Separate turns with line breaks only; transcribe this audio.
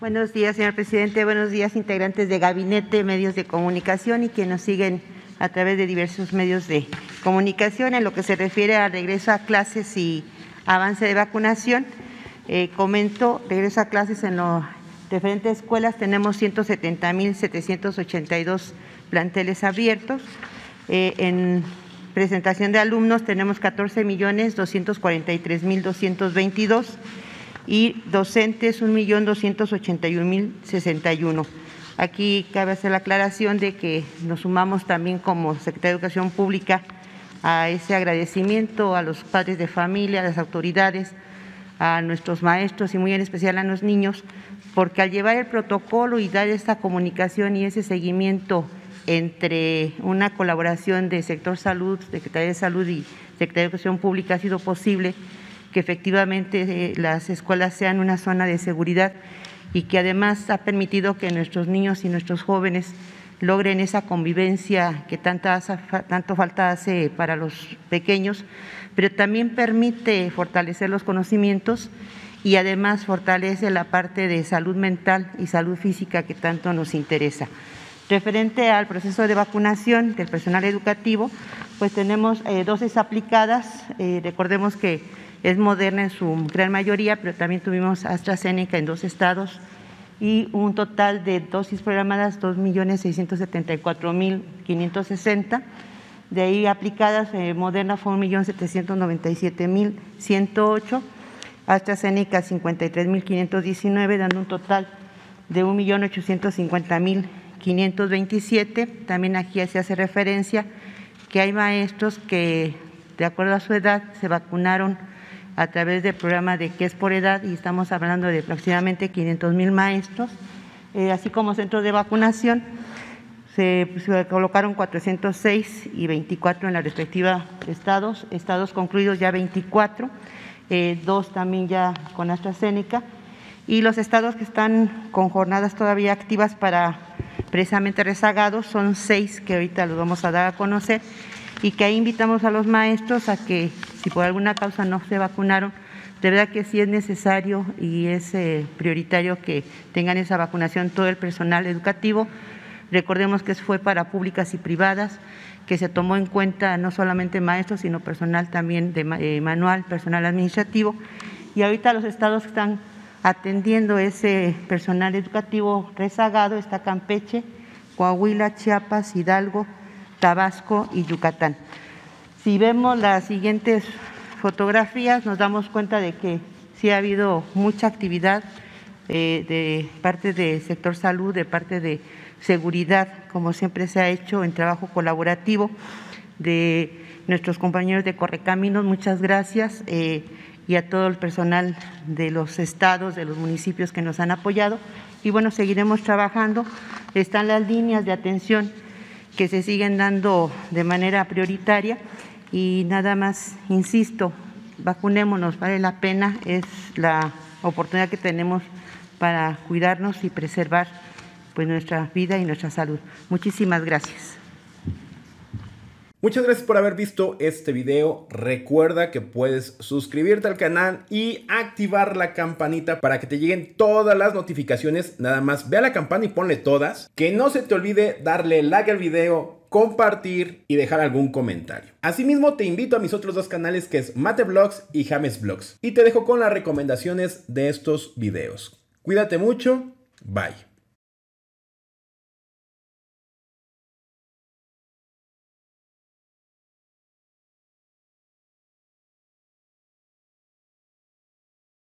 Buenos días, señor presidente. Buenos días, integrantes de gabinete, medios de comunicación y quienes nos siguen a través de diversos medios de comunicación en lo que se refiere al regreso a clases y avance de vacunación. Eh, comento, regreso a clases en las diferentes escuelas, tenemos 170.782 planteles abiertos. Eh, en presentación de alumnos tenemos 14.243.222 y docentes 1.281.061. Aquí cabe hacer la aclaración de que nos sumamos también como Secretaría de Educación Pública a ese agradecimiento a los padres de familia, a las autoridades, a nuestros maestros y muy en especial a los niños, porque al llevar el protocolo y dar esta comunicación y ese seguimiento entre una colaboración de sector salud, Secretaría de Salud y Secretaría de Educación Pública ha sido posible que efectivamente eh, las escuelas sean una zona de seguridad y que además ha permitido que nuestros niños y nuestros jóvenes logren esa convivencia que tanta, tanto falta hace para los pequeños, pero también permite fortalecer los conocimientos y además fortalece la parte de salud mental y salud física que tanto nos interesa. Referente al proceso de vacunación del personal educativo, pues tenemos eh, dosis aplicadas. Eh, recordemos que es moderna en su gran mayoría, pero también tuvimos AstraZeneca en dos estados y un total de dosis programadas 2.674.560. De ahí aplicadas, eh, Moderna fue 1.797.108, AstraZeneca 53.519, dando un total de 1.850.527. También aquí se hace referencia que hay maestros que, de acuerdo a su edad, se vacunaron a través del programa de que es por edad y estamos hablando de aproximadamente 500 mil maestros, eh, así como centros de vacunación. Se, colocaron 406 y 24 en la respectiva estados, estados concluidos ya 24, eh, dos también ya con AstraZeneca, y los estados que están con jornadas todavía activas para precisamente rezagados son seis que ahorita los vamos a dar a conocer y que ahí invitamos a los maestros a que si por alguna causa no se vacunaron, de verdad que sí es necesario y es eh, prioritario que tengan esa vacunación todo el personal educativo. Recordemos que fue para públicas y privadas, que se tomó en cuenta no solamente maestros, sino personal también de eh, manual, personal administrativo. Y ahorita los estados que están atendiendo ese personal educativo rezagado está Campeche, Coahuila, Chiapas, Hidalgo, Tabasco y Yucatán. Si vemos las siguientes fotografías, nos damos cuenta de que sí ha habido mucha actividad eh, de parte del sector salud, de parte de seguridad, como siempre se ha hecho en trabajo colaborativo de nuestros compañeros de Correcaminos, muchas gracias, eh, y a todo el personal de los estados, de los municipios que nos han apoyado. Y bueno, seguiremos trabajando. Están las líneas de atención que se siguen dando de manera prioritaria y nada más, insisto, vacunémonos, vale la pena, es la oportunidad que tenemos para cuidarnos y preservar pues nuestra vida y nuestra salud. Muchísimas gracias.
Muchas gracias por haber visto este video. Recuerda que puedes suscribirte al canal y activar la campanita para que te lleguen todas las notificaciones. Nada más ve a la campana y ponle todas. Que no se te olvide darle like al video, compartir y dejar algún comentario. Asimismo te invito a mis otros dos canales que es Mate Vlogs y James Vlogs. Y te dejo con las recomendaciones de estos videos. Cuídate mucho. Bye.